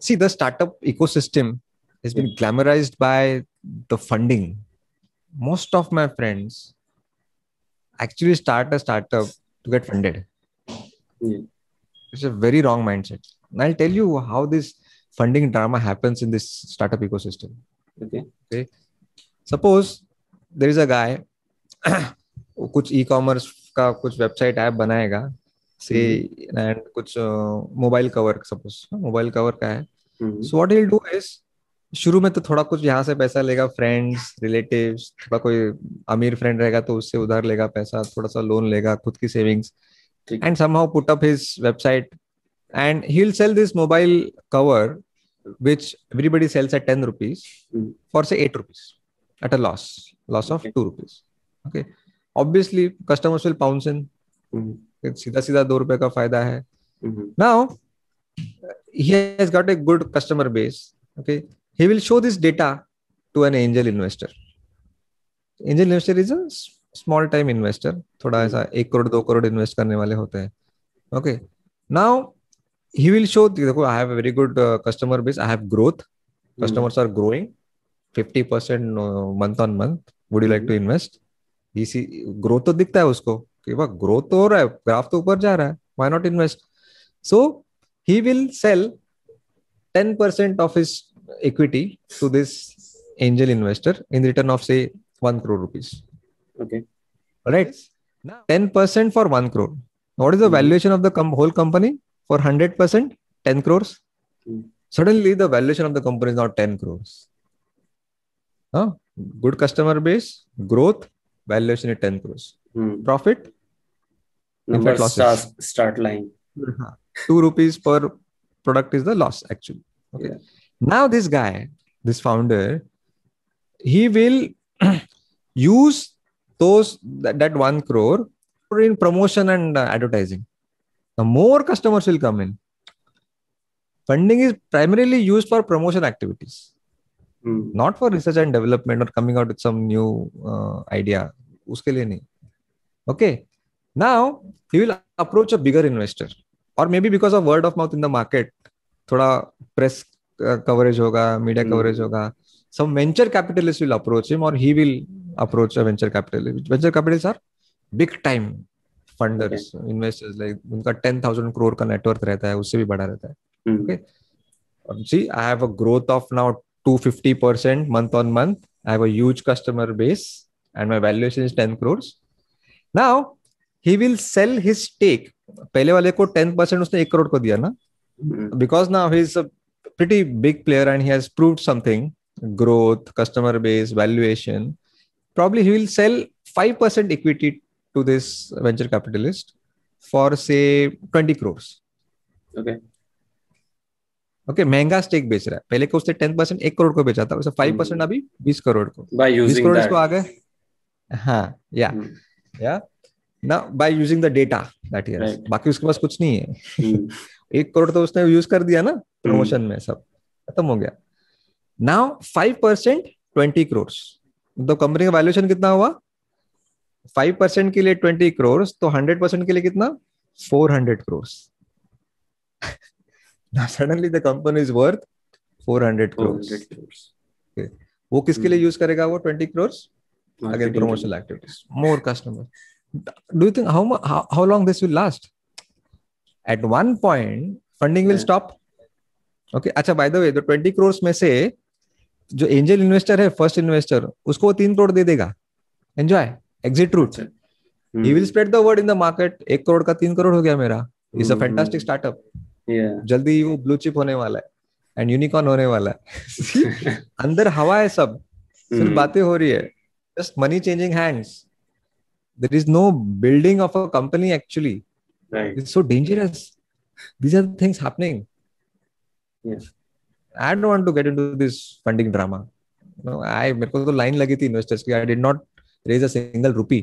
see the startup ecosystem has been glamorized by the funding. Most of my friends actually start a startup to get funded. Yeah. It's a very wrong mindset. And I'll tell you how this funding drama happens in this startup ecosystem. Okay. Suppose there is a guy वो कुछ e commerce का कुछ website app बनाएगा से and कुछ mobile cover suppose mobile cover का है. So what will do is शुरू में तो थोड़ा कुछ यहाँ से पैसा लेगा फ्रेंड्स रिलेटिव्स थोड़ा कोई अमीर फ्रेंड रहेगा तो उससे उधार लेगा पैसा थोड़ा सा लोन लेगा खुद की savings. And somehow put up his website and he will sell this mobile cover which everybody sells at 10 rupees Hmm. for say 8 rupees at a loss loss of Okay. 2 rupees okay obviously customers will pounce in Mhm. सीधा सीधा दो रुपए का फ़ायदा है। Now he got a good customer base okay he will show this data to an angel investor angel investor is a small time investor थोड़ा ऐसा हम्म। एक करोड़ दो करोड़ इन्वेस्ट करने वाले होते हैं okay now he will show देखो I have very good customer base I have growth customers are growing fifty percent month on month would you like to invest growth तो दिखता है उसको कि वह ग्रोथ तो हो रहा है ग्राफ तो ऊपर जा रहा है why not invest so he will sell ten percent of his equity to this angel investor in return of say one crore rupees right ten percent for one crore what is the valuation of the whole company for hundred percent ten crores suddenly the valuation of the company is not ten crores good customer base growth valuation is ten crores profit two rupees per product is the loss actually now this guy this founder he use those promotion and advertising more customers will come in funding is primarily use for promotion activities not for research and development और coming out with some new idea उसके लिए नहीं। Okay okay? Now he will approach a bigger investor or maybe because of word of mouth in the market thoda press uh, coverage hoga media Hmm. coverage hoga some venture capitalist will approach him or he will approach a venture capitalist venture capitalists are big time funders investors like उनका 10000 crore का net worth रहता है उससे भी बड़ा रहता है Hmm. Okay. Um, see, I have a growth of now 250% month on month. I have a huge customer base and my valuation is 10 crores. Now, he will sell his stake पहले वाले को टेन परसेंट उसने एक करोड़ को दिया ना? Because now he is a pretty big player and he has prove something growth customer base valuation probably he will sell five percent equity to this venture capitalist for say twenty crores okay okay, महँगा stake बेच रहा है। पहले को उसने ten percent एक करोड़ को बेचा था फाइव परसेंट अभी बीस करोड़ को। बीस करोड़ को आ गए हाँ या। या। ना by using the data that Right. बाकी उसके पास कुछ नहीं है। Hmm. एक करोड़ तो उसने यूज़ कर दिया ना प्रमोशन में सब। खत्म हो गया। Now five percent twenty crore तो कंपनी का वैल्यूएशन कितना हुआ? फाइव परसेंट के लिए ट्वेंटी करोड़ तो हंड्रेड परसेंट के लिए कितना? Four hundred crore suddenly the company is worth four hundred crore वो किसके लिए यूज़ करेगा वो twenty crore again promotional activities more customers do you think how how, how long this will last? At one point funding will stop. Okay अच्छा by the way the 20 crores में से जो angel investor है first investor उसको तीन करोड़ दे देगा. Enjoy exit route. He will spread the word in the market एक करोड़ का तीन करोड़ हो गया मेरा. Is a. फैंटास्टिक स्टार्टअप जल्दी वो ब्लू चिप होने वाला है एंड यूनिकॉर्न होने वाला है. अंदर हवा है सब. सिर्फ़ Hmm. बातें हो रही है. Just money changing hands There is no building of a company actually Right. It's so dangerous these are things happening Yeah. I don't want to get into this funding drama no I मेरे को तो line लगी थी investors की I did not raise a single rupee